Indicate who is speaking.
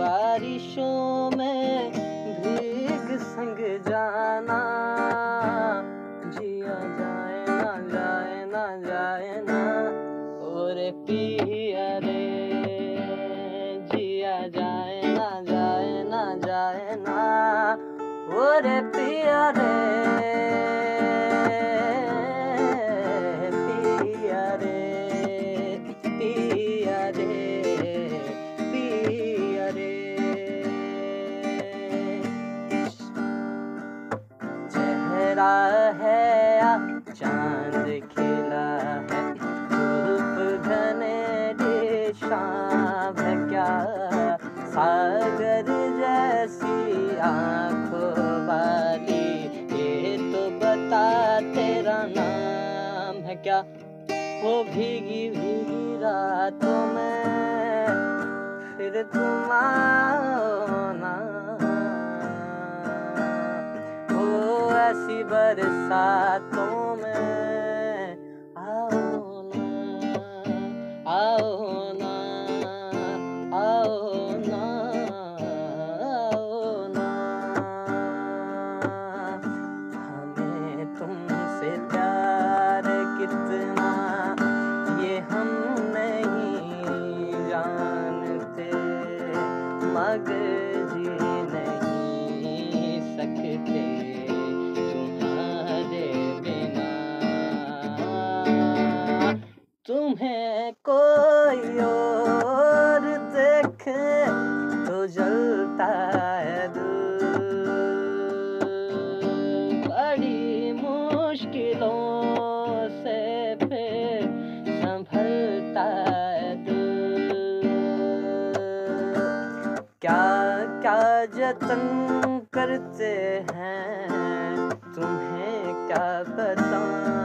Speaker 1: बारिशों में भीग संग जाना। जिया जाए ना जाए ना जाए ना। और पिया रे जिया जाए ना जाए ना जाए ना। और पिया रे चाँद खिला है, धूप घने शाम है क्या? सागर जैसी आँखों वाली, ये तो बता तेरा नाम है क्या? वो भीगी भीगी रातों में, फिर तुम आओ ना। ऐसी बरसातों मगर जी नहीं सकते तुम्हारे बिना। तुम्हें कोई और देखे तो जलता है बड़ी मुश्किलों से फिर संभलता है जतन करते हैं। तुम्हें क्या बताऊँ